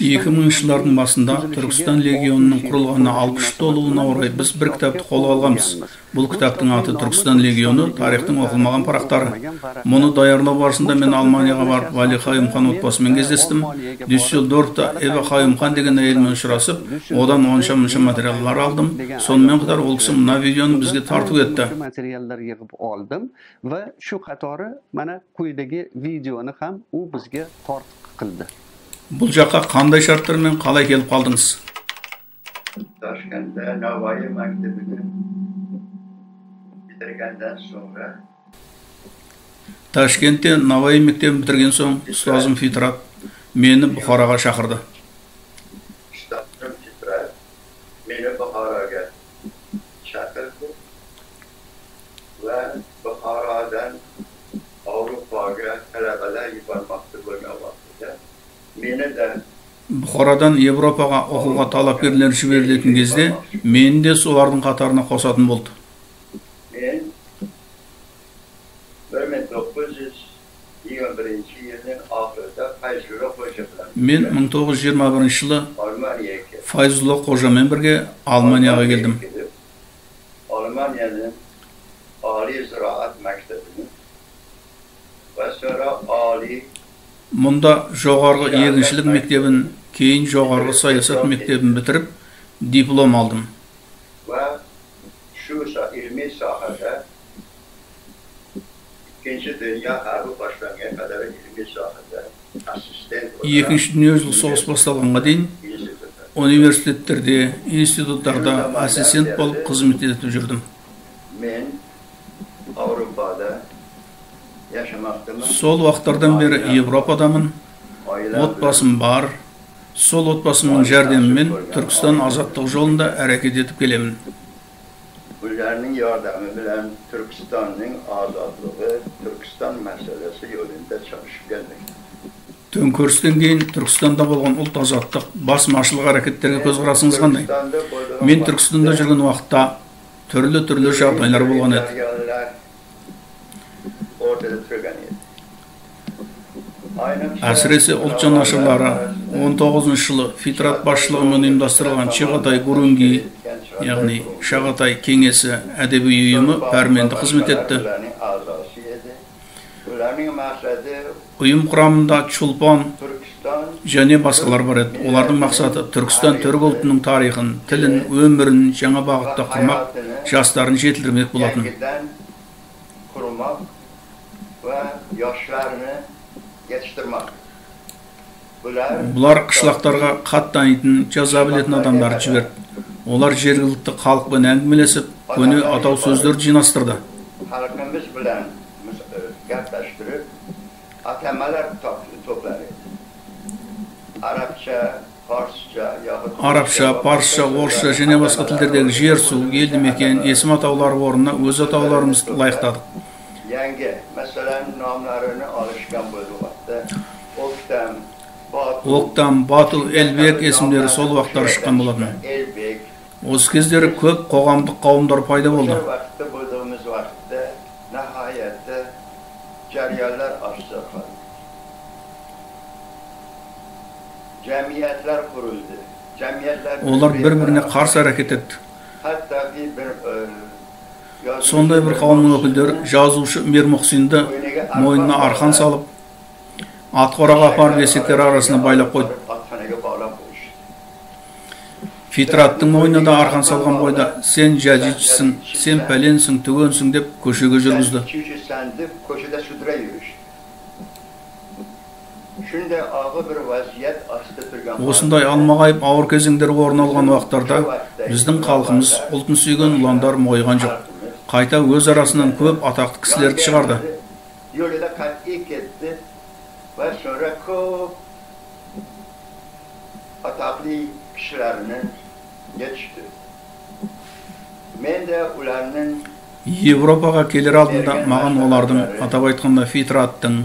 екі мыңыншы жылдардың басында түркістан легионының құрылғанына алпыс үш толуына орай біз бір кітапты қолға алғанбыз бұл кітаптың аты түркістан легионы тарихтың оқылмаған парақтары мұны даярлау барысында мен алманияға барып вали қайымхан отбасымен кездестім дюссельдорфта ева қайымхан деген әйелмен ұшырасып одан онша мұнша материалдар алдым сонымен қатар ол кісі мына видеоны бізге тарту етті va shu qatori mana quyidagi videoni ham u bizga tortiq qildi. Бұл жаққа қандай шарттармен қалай келіп қалдыңыз ташкентте наваи мектебін бітірген соң ұстазым фитрат мені бұхараға шақырды chaqirdi. Va Buxorodan Avropaga talabalar de бұхарадан европаға оқуға талапкерлер жіберілетін кезде мені де солардың қатарына қосатын болды men bir ming to'qqiz yuz yigirma birinchi yilning oxirida fayzullo xo'ja bilan мен 1921 жылы файзулла қожамен бірге алманияға келдім so'ra Oliy мұнда жоғарғы егіншілік мектебін кейін жоғарғы саясат мектебін бітіріп диплом алдым. Екінші дүниежүзілік соғыс басталғанға дейін университеттерде институттарда ассистент болып қызмет етіп жүрдім men Avropada yashamoqdaman. Сол уақыттардан бері европадамын отбасым бар. Сол отбасымның жәрдемімен түркістан азаттық жолында әрекет етіп келемін. Yo'lida çalışib keldik. төңкерістен кейін түркістанда болған ұлт азаттық басмашылық әрекеттерге көзқарасыңыз қандай? Мен түркістанда жүрген уақытта түрлі түрлі жағдайлар болған еді. Әсіресе ұлт жанашырлары 19 жылы фитрат басшылығымен ұйымдастырылған чағатай гурунги яғни шағатай кеңесі әдеби ұйымы пәрменді қызмет етті. Ұйым құрамында чулпан және басқалар бар еді. Олардың мақсаты түркістан түрік ұлтының тарихын тілін өмірін жаңа бағытта құрмақ жастарын жетілдірмек болатын. Бұлар қышлақтарға хат танитын жаза білетін адамдарды жіберді олар жергілікті халықпен әңгімелесіп көне атау сөздерді жинастырды. Арабша парсша орысша және басқа тілдердегі жер су елді мекен есім атаулары орнына өз атауларымызды лайықтадық. Yangi masalan nomlarini olishgan bo'lgan vaqtda Oktam, Botu, октам батыл элбек есімдері сол уақыттары шыққан болатын. Осы кездері көп қоғамдық қауымдар пайда болды. Олар бір біріне қарсы bir e, yozuvchi- сондай бір қауымның өкілдері жазушы мирмұхсинді мойнына арқан салып атқораға апарып есектер арасына байлап қойды фитраттың мойнына да арқан салған бойда сен жәжитшісің сен пәленсің түгенсің деп көшеге жүргізді осындай алмағайып ауыр кезеңдер орын алған уақыттарда біздің халқымыз ұлтын сүйген ұландар мойыған жоқ қайта өз арасынан көп атақты кісілерді шығарды kishilarni yetishdi menda ularning европаға келер алдында маған олардың атап айтқанда фитраттың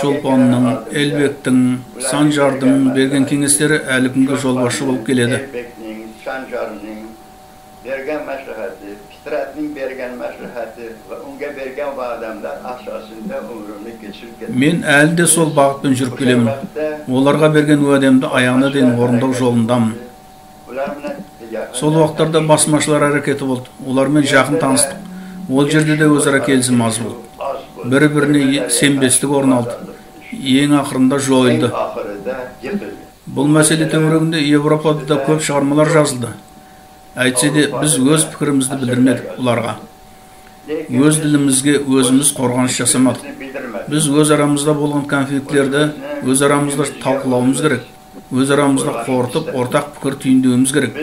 чолпонның элбектің санжардың берген кеңестері әлі күнге жолбасшы болып келеді va unga bergan va'damlar asosida umrimni kechirib ketdim. Мен әлі де сол бағытпен жүріп келемін. Оларға берген уәдемді аяғына дейін орындау жолындамын. Сол уақыттарда басмашылар әрекеті болды. Олармен жақын таныстық. Ол жерде де өзара келісім аз болды. Бірі біріне сенбестік орын алды ең ақырында жойылды. Бұл мәселе төңірегінде европада да көп шығармалар жазылды. Әйтсе де біз өз пікірімізді білдірмедік Lekin өз ділімізге өзіміз қорғаныс жасамадық біз өз арамызда болған конфликтілерді өз арамызда талқылауымыз керек өз арамызда қорытып ортақ пікір түйіндеуіміз керек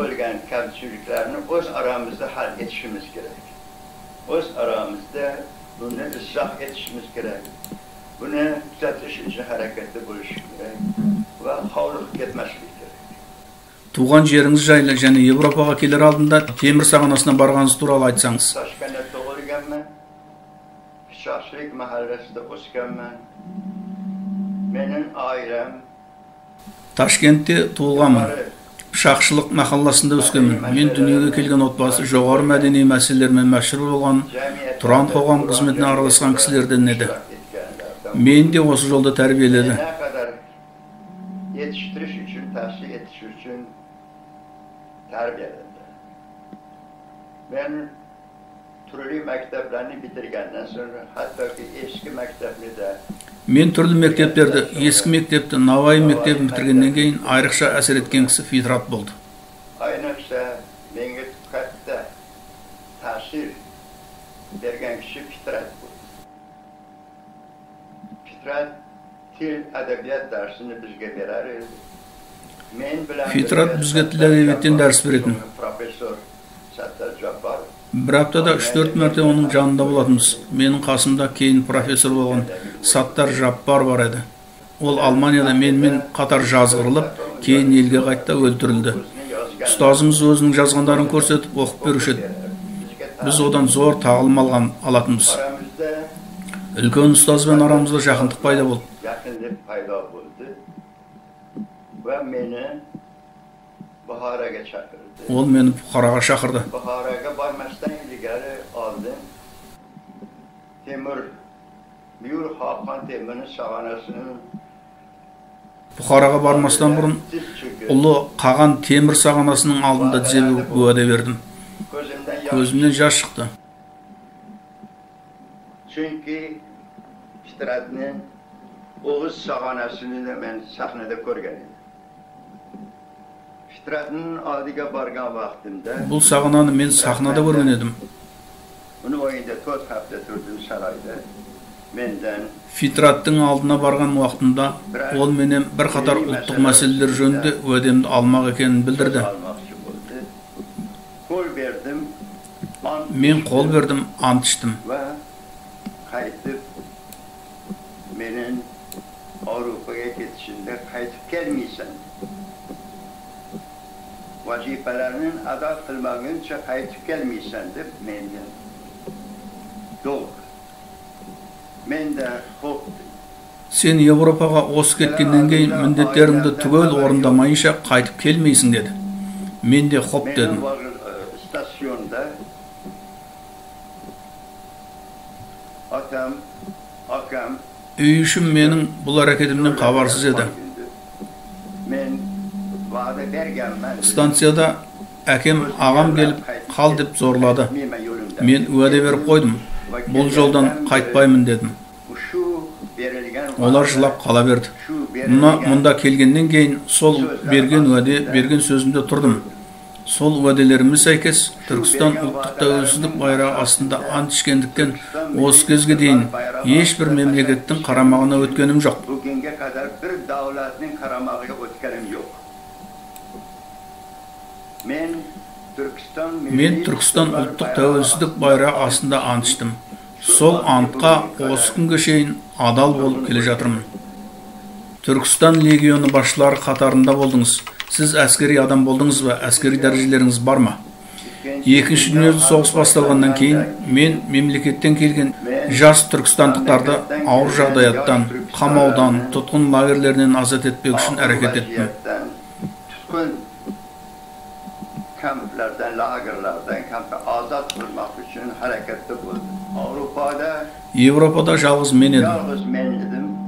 bo'lgan kamchiliklarni o'z aramizda hal etishimiz kerak. O'z aramizda buni isloh etishimiz kerak. Buni tuzatish uchun harakatda bo'lish kerak va hovliqib ketmaslik kerak. Туған жеріңіз жайлы және еуропаға келер алдында темір сағанасына барғаныңыз туралы айтсаңыз. Toshkentda tug'ilganman. Shoshlik mahallasida o'sganman. Mening oilam ташкентте туылғанмын. Пышақшылық махалласында өскенмін. мен дүниеге келген отбасы жоғары мәдени мәселелермен мәшһүр болған тұран қоғам қызметіне араласқан кісілерден еді. мені де осы жолда тәрбиеледі terbiyeledi. Ben turli mekteplerini bitirgenden sonra hatta ki eski mektebini de мен түрлі мектептерді ескі мектепті науаи мектебін бітіргеннен кейін айрықша әсер еткен кісі фитрат болды menga katta ta'sir bergan kishi Fitrat bo'ldi. Fitrat til adabiyot darsini bizga berar edi. Jabbar, dars berетін. Professor Sattar Jabbar бір аптада үш төрт мәрте оның жанында болатынбыз менің қасымда кейін профессор болған саттар жаппар бар еді ол алманияда менімен қатар жазғырылып кейін елге қайтты өлтірілді ұстазымыз өзінің жазғандарын көрсетіп оқып беруші еді біз одан зор тағылым алған алатынбыз үлкен ұстазбен арамызда жақындық пайда болды va meni Buxoroga chaqirdi. ол мені бұхараға шақырды Buxoroga bormasdan ilgari oldin Temur Buyur Xoqon Temurning sag'anasini бұхараға бармастан бұрын ұлы қаған темір сағанасының алдында тізе уәде бердім көзімнен жас шықты Fitratni O'g'iz sag'anasini da men sahnada vaqtimda бұл сағананы мен сахнада көрген едім uni o'yinda 4 hafta turdim saroyda. Mendan фитраттың алдына барған уақытында ол менен бір қатар ұлттық мәселелер жөнінде уәдемді алмақ екенін білдірді мен қол бердім ант іштім va Vazifalarni ado qilmaguncha qaytib kelmaysan deb mendan yo'q. Menda xo'p сен еуропаға осы кеткеннен кейін міндеттеріңді түгел орындамайынша қайтып келмейсің деді мен де хоп дедім үй ішім менің бұл әрекетімнен хабарсыз еді. Станцияда әкем ағам келіп қал деп зорлады. Мен уәде беріп қойдым. Бұл жолдан қайтпаймын дедім. Олар жылап қала берді. Мына мұнда келгеннен кейін сол берген уәде берген сөзімде тұрдым. Сол уәделеріме сәйкес түркістан ұлттық тәуелсіздік байрағы астында ант ішкендіктен осы кезге дейін ешбір мемлекеттің қарамағына өткенім жоқ. Мен түркістан ұлттық тәуелсіздік байрағы астында ант іштім сол антқа осы күнге шейін адал болып келе жатырмын түркістан легионы басшылары қатарында болдыңыз сіз әскери адам болдыңыз ба әскери дәрежелеріңіз бар ма екінші дүниежүзілік соғыс басталғаннан кейін мен мемлекеттен келген жас түркістандықтарды ауыр жағдаяттан қамаудан тұтқын лагерлерінен азат етпек үшін әрекет еттім kamplardan, lagerlardan kampı azat kılmak için harekette buldum. Avrupa'da Европада жалғыз мен едім. yalnız men idim.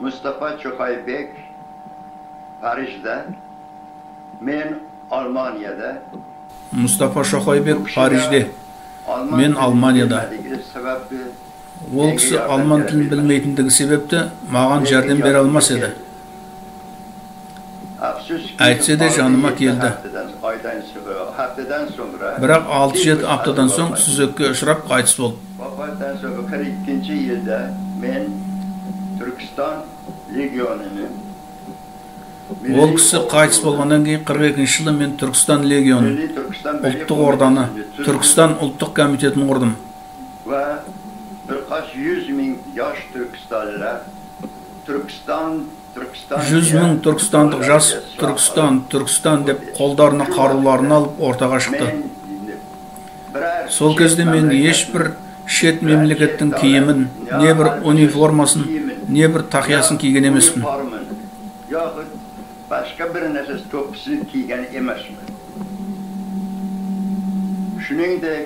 Mustafa Çokaybek Paris'te, men Almanya'da. Мұстафа Шоқайбек Парижде. Alman Men sebeple Ол кісі алман тілін білмейтіндігі себепті маған жәрдем бере алмас еді. Әйтсе де жаныма келді. Sonra Бірақ 6-7 аптадан соң сүзекке ұшырап қайтыс болды. 42. yılda ben Türkistan Legionu'nu Ол кісі қайтыс болғаннан кейін 42 жылы мен Түркістан Birliği ұлттық орданы, Түркістан ұлттық комитетін құрдым. Türkistan жүз diye мың түркістандық жас түркістан түркістан деп қолдарына қаруларын алып ортаға шықты. сол кезде мен ешбір шет мемлекеттің киімін не бір униформасын не бір тақиясын киген емеспін.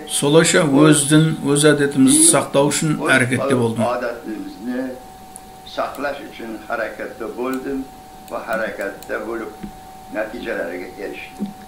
солайша өз дін өз әдетімізді сақтау үшін әрекетте болдым. Saqlash uchun harakatda bo'ldim va harakatda bo'lib natijalarga erishdim.